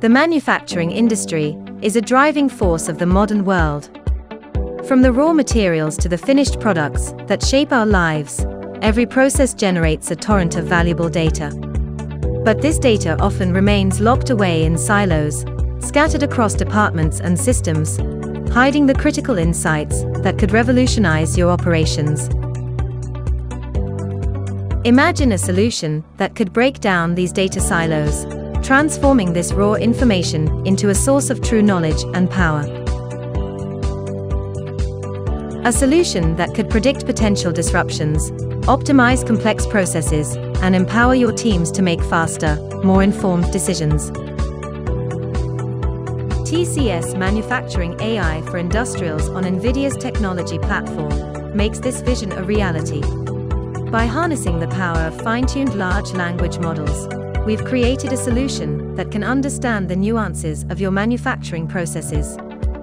The manufacturing industry is a driving force of the modern world. From the raw materials to the finished products that shape our lives, every process generates a torrent of valuable data. But this data often remains locked away in silos, scattered across departments and systems, hiding the critical insights that could revolutionize your operations. Imagine a solution that could break down these data silos, transforming this raw information into a source of true knowledge and power. A solution that could predict potential disruptions, optimize complex processes, and empower your teams to make faster, more informed decisions. TCS Manufacturing AI for Industrials on NVIDIA's technology platform makes this vision a reality. By harnessing the power of fine-tuned large language models, we've created a solution that can understand the nuances of your manufacturing processes,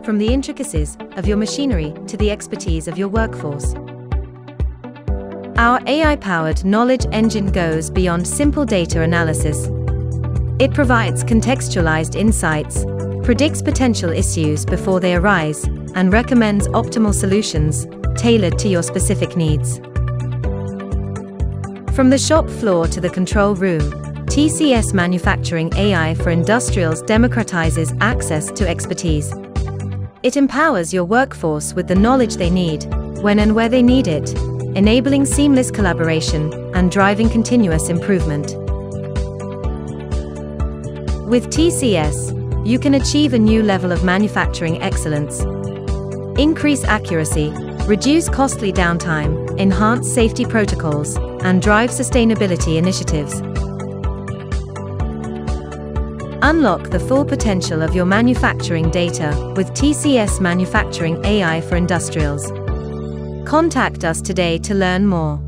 from the intricacies of your machinery to the expertise of your workforce. Our AI-powered knowledge engine goes beyond simple data analysis. It provides contextualized insights, predicts potential issues before they arise, and recommends optimal solutions tailored to your specific needs. From the shop floor to the control room, TCS Manufacturing AI for Industrials democratizes access to expertise. It empowers your workforce with the knowledge they need, when and where they need it, enabling seamless collaboration and driving continuous improvement. With TCS, you can achieve a new level of manufacturing excellence. Increase accuracy, reduce costly downtime, enhance safety protocols, and drive sustainability initiatives. Unlock the full potential of your manufacturing data with TCS Manufacturing AI for Industrials. Contact us today to learn more.